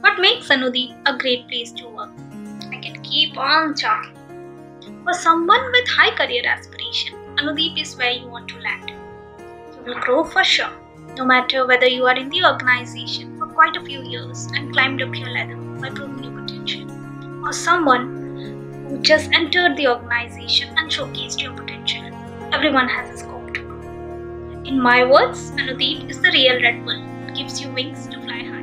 What makes Anudip a great place to work? I can keep on talking. For someone with high career aspiration, Anudip is where you want to land. You will grow for sure, no matter whether you are in the organization for quite a few years and climbed up your ladder by proving your potential, or someone who just entered the organization and showcased your potential. Everyone has a scope to grow. In my words, Anudip is the real Red Bull. It gives you wings to